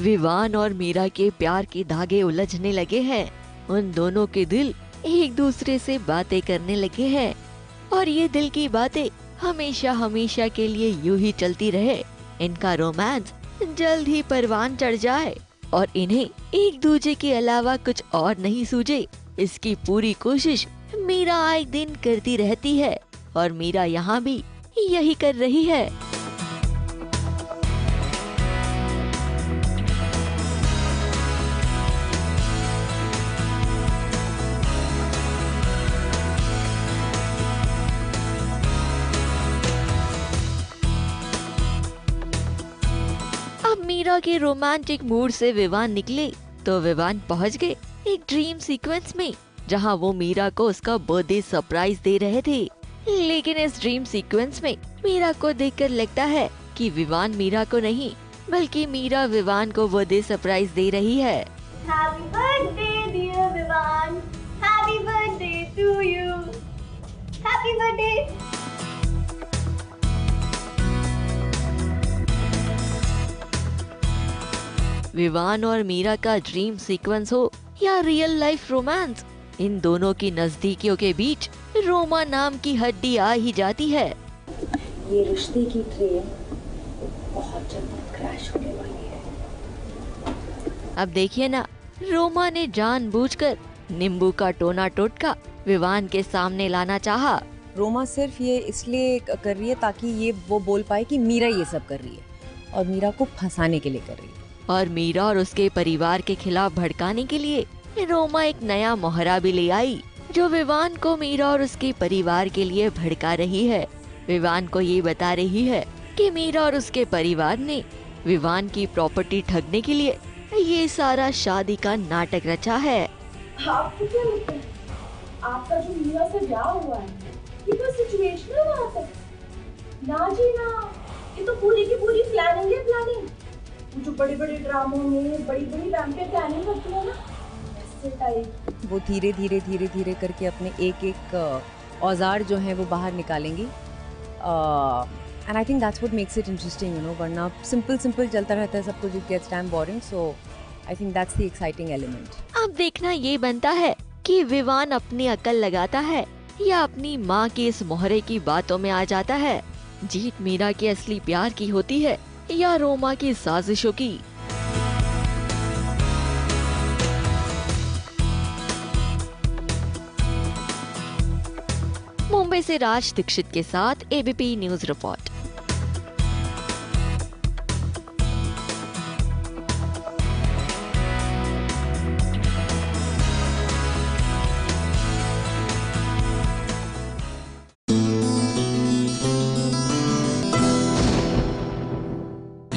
विवान और मीरा के प्यार के धागे उलझने लगे हैं। उन दोनों के दिल एक दूसरे से बातें करने लगे हैं। और ये दिल की बातें हमेशा हमेशा के लिए यूँ ही चलती रहे। इनका रोमांस जल्द ही परवान चढ़ जाए और इन्हें एक दूसरे के अलावा कुछ और नहीं सूझे। इसकी पूरी कोशिश मीरा आए दिन करती रहती है और मीरा यहाँ भी यही कर रही है। मीरा के रोमांटिक मूड से विवान निकले तो विवान पहुँच गए एक ड्रीम सीक्वेंस में, जहाँ वो मीरा को उसका बर्थडे सरप्राइज़ दे रहे थे। लेकिन इस ड्रीम सीक्वेंस में मीरा को देखकर लगता है कि विवान मीरा को नहीं, बल्कि मीरा विवान को बर्थडे सरप्राइज़ दे रही है। विवान और मीरा का ड्रीम सीक्वेंस हो या रियल लाइफ रोमांस इन दोनों की नजदीकियों के बीच रोमा नाम की हड्डी आ ही जाती है। ये रिश्ते की ट्रेन बहुत जल्दी क्रैश होने वाली है। अब देखिए ना रोमा ने जानबूझकर नींबू का टोना टोटका विवान के सामने लाना चाहा। रोमा सिर्फ़ ये इसलिए कर रही है ताकि ये वो बोल पाए कि मीरा ये सब कर रही है और मीरा को फंसाने के लिए कर रही है। और मीरा और उसके परिवार के खिलाफ भड़काने के लिए रोमा एक नया मोहरा भी ले आई, जो विवान को मीरा और उसके परिवार के लिए भड़का रही है। विवान को ये बता रही है कि मीरा और उसके परिवार ने विवान की प्रॉपर्टी ठगने के लिए ये सारा शादी का नाटक रचा है। है? आपका जो मीरा से ब्याह हुआ है, ये तो सिचुएशनल बात है। ना जी ना ये तो पूरी की पूरी प्लानिंग है प्लानिंग जो बड़े बड़े ड्रामों में बड़ी बड़ी वैम्पियर प्लानिंग करती है ना वो धीरे धीरे धीरे धीरे करके अपने एक एक औज़ार जो हैं वो बाहर निकालेंगी। And I think that's what makes it interesting you know वरना सिंपल सिंपल चलता रहता है सब कुछ it gets time boring so I think that's the exciting element अब देखना ये बनता है कि विवान अपनी अकल लगाता है या अपनी माँ के इस मोहरे की बातों में आ जाता है। जीत मीरा के असली प्यार की होती है। या रोमा की साजिशों की। मुंबई से राज दीक्षित के साथ एबीपी न्यूज़ रिपोर्ट